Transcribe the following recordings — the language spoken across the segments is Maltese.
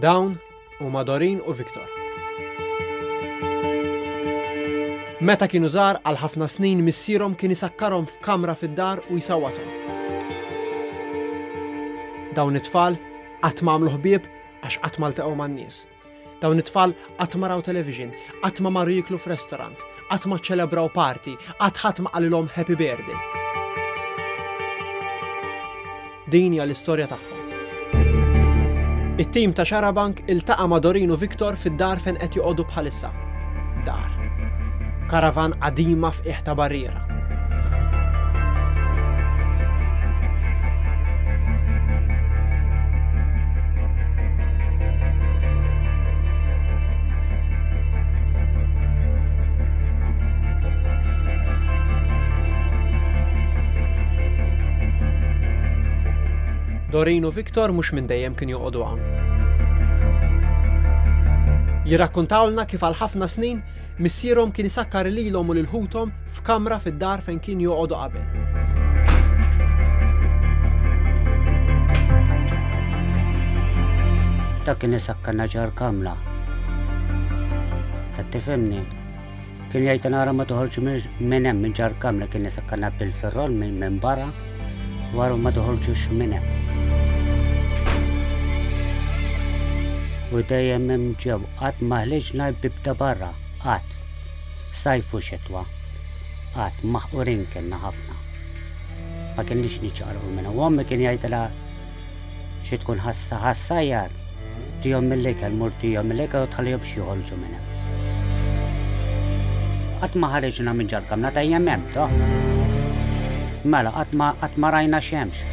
Dawn huma Doreen u Victor. Meta kienu żgħar għal ħafna snin missierhom kien isakkarhom f'kamra fid-dar u jsawwathom. Dawn it-tfal qatt ma għamlu ħbieb għax qatt ma ltaqgħu man-nies. Dawn it-tfal qatt ma raw television, qatt ma marru jiklu f'restorant, qatt ma ċċelebraw party, qatt ħadd ma qalilhom happy birthday. Din hija l-istorja tagħhom. It-tim ta' Xarabank iltaqa' ma' Dorin u Victor fid-dar fejn qed joqogħdu bħalissa. Dar. Karavan qadima f'qiegħ ta' barriera. Doreen u Victor mhux minn dejjem kienu noqogħdu hawn. Jirrakkuntawlna kif għal ħafna snin missierhom kien isakkar lilhom u lil ħuthom f'kamra fid-dar fejn kien joqogħdu qabel. Dak kien isakkarna ġar kamra. Qed tifhimni? Kien jgħid nara ma toħorġ minn hemm minn ġar kamra kien sakkanna bil-ferrol minn barra waru ma toħorġux minn hemm. U dejjem hemm ġew qatt ma ħliġna bibda barra, qatt. Sajf u xitwa. Qatt maħqurin kienna ħafna. Ma kienx niċċaqalqu minn u ommi kien jgħidilha Xi tkun ħassa ħassa jgħar. Tihom mill-ikel, mur tihom mill-ikel u tħallihom xieħolġu minn hemm. Qatt ma ħareġna minn ġal-kamna dejjem hemm to. Mela qatt ma qatt ma rajna x'hemmx.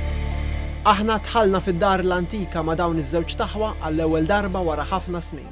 Aħna dħalna fid-dar l-antika ma' dawn iż-żewġ taħwa għall-ewwel darba wara ħafna snin.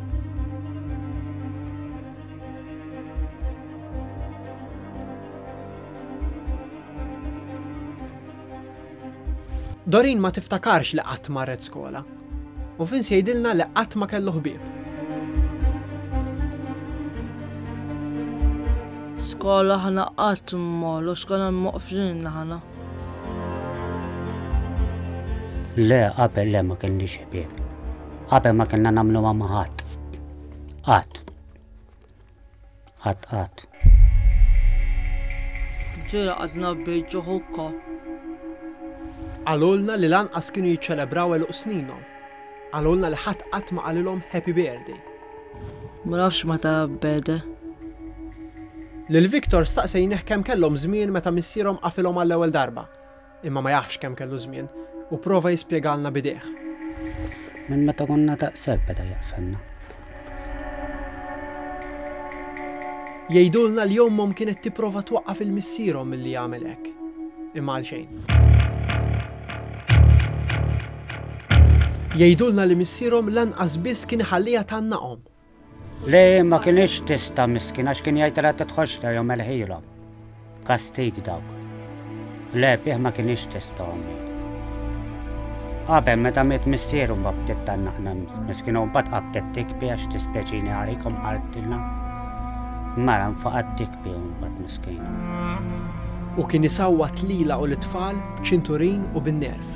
Doreen ma tiftakarx li qatt marret skola, u Vince jgħidilna li qatt ma kellu ħbieb. Skola ħana qatt mmorru, skola moqfrin ħana. Le, qabel le ma kellniex ħbieb. Qabel ma kellna nagħmluha ma' ħadd. Qatt. Qatt qatt. Ġejja qadna bejt ġo ħukka. Qalulna li lanqas kienu jiċċelebraw għeluq sninhom. Qalulna li ħadd qatt ma qalilhom happy birthday. Ma nafx meta beda. Lil Victor staqsejnieh kemm kellhom żmien meta missierhom qafilhom għall-ewwel darba. imma ma jafx kemm kellu żmien u prova jispjegalna b'idejh. Minn meta konna daqshekk beda jaqfilna. Jgħidulna li ommhom kienet tipprova twaqqaf il missierhom milli jagħmel hekk. Imma għal xejn. Jgħidulna li missierhom lanqas biss kien iħalliha tgħannaqhom. Le ma kienx tista' miskin għax kien jgħid ra tidħolx ta' jom elħilhom. Kastig dawk. Le bih ma kienx tista' ommi. Qabel meta miet missieru ma bdiet tannaqna miskin u mbagħad qabdet tikbi għax tispeċini għalikom qaltilna. Mara nfaqat tikbi u mbagħad miskin. U kien isawwa tlila u l-tfal b'ċinturin u bin-nerv.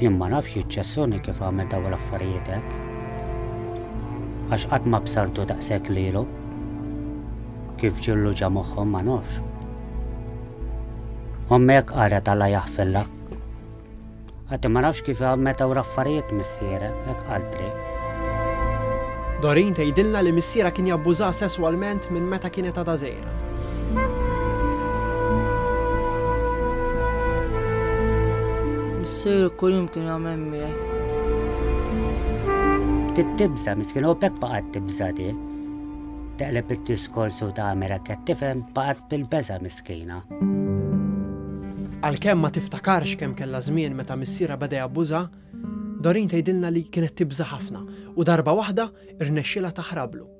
Jien ma nafx jiċċessoni kif għamel daw l-affarijiet hekk. Għax qatt ma bsartu daqshekk lilu. Kif ġillu ġa moħħhom ma nafx. Ommi hekk qaret għala jaħfilla. Għati ma nafx kif għamel daw l-affarijiet missierek, hekk qaltri. Dorin tgħidilna li missiera kien jabbuża sesswalment minn meta kienet għadha Sir kuljum kien għamem miegħi. Bdiet tibża, miskin u bekk baqgħet tibża di. Teqleb id-diskors u tagħmel hekk qed tifhem baqgħet bil-beża miskina. Għalkemm ma tiftakarx kemm kellha żmien meta missiera beda jabbuża, Dorin tgħidilna li kienet tibża ħafna u darba waħda rnexxilha taħrablu.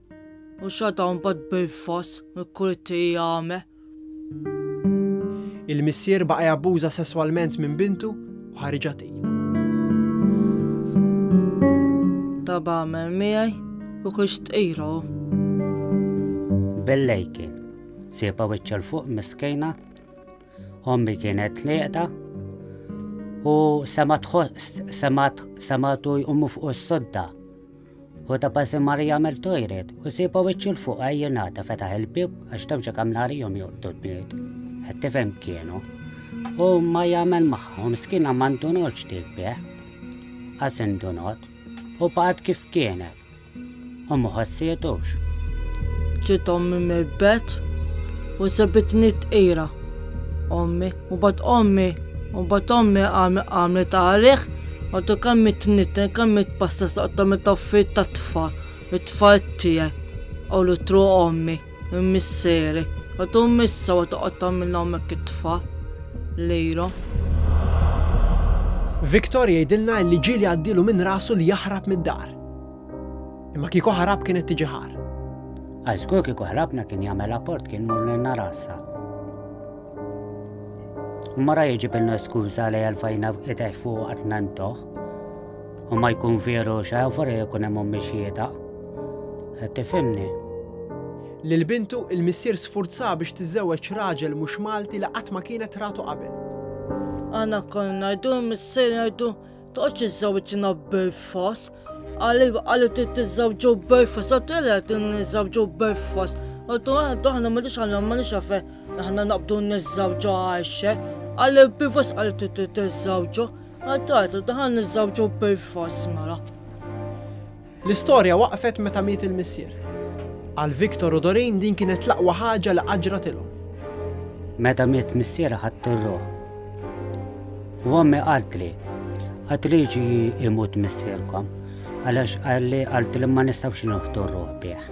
U xa tgħombad bil-foss mill-kurti jagħme. Il-missier baqa' jabbuża sesswalment minn bintu u ħariġha tgħid. Ta' b'għamel miegħi u kux tqira hu. Bellej kien. Siebha wiċċha l fuq miskina. Ommi kienet lieqta u semat sematu jqumu fuq is-sodda. Hu ta' passi mar jagħmel tojret u siebha wiċċu l fuq għajjinata fetaħ il-bieb għax tewġa kamlarihom joqtu l-bniet. Qed tifhem kienu. U ma jagħmel magħha u miskina ma ndunotx dik bih. Għas indunot u baqgħet kif kienet. U ma ħassietux. Ġiet ommi mill-bet u sebitni t-tqira. Ommi U bat ommi, u bat ommi għamli taħriħ, għaddu kammi t-nitten, kammi t-pasta staqta me taffi t-tfa, t-tfa t-tije, u li tru ommi, misseri, għaddu missa għaddu għattam minn ommi t-tfa, lejro. Viktor jgħidilna li ġili għaddilu minn rasu li jaħrab mid-dar. Imma kieku ħarab kienet tiġi ħar. Għazgur kieku ħrabna kien jagħmel apport kien mur nara U mara jġibilna skuża li għalfajna id-deħ fuq għat nantoħ. U ma jkun veru xa, forri jkun hemm ommi xieta. Tifimni. Lil bintu il-missier sfurza biex tiżewweġ raġel mhux Malti li qatt ma kienet ratu qabel. Aħna konna ngħidu l-missier ngħidu Toqgħodx iżżewġna bil-fos, għalli trid tiżżewġu bil-fos, għad trid niżżewġu bil-fos. Għaddu għaddu aħna ma nix għallu ma nix għafe, aħna naqbdu niżżewġu għaxe, għalli bil-fos għalli trid tiżżewġu, għaddu għaddu daħan niżżewġu bil-fos mara. Mela. L-istorja waqfet meta miet il-missier. Għal Victor u Doreen din kienet l-aqwa ħaġa li qatt ġratilhom. Meta miet missierha ħadt ir-ruħ. U ommi qaltli, għatriġ imut missierkom, għalax għalli għalt li ma nistawx nuħtu ruħ bieħ.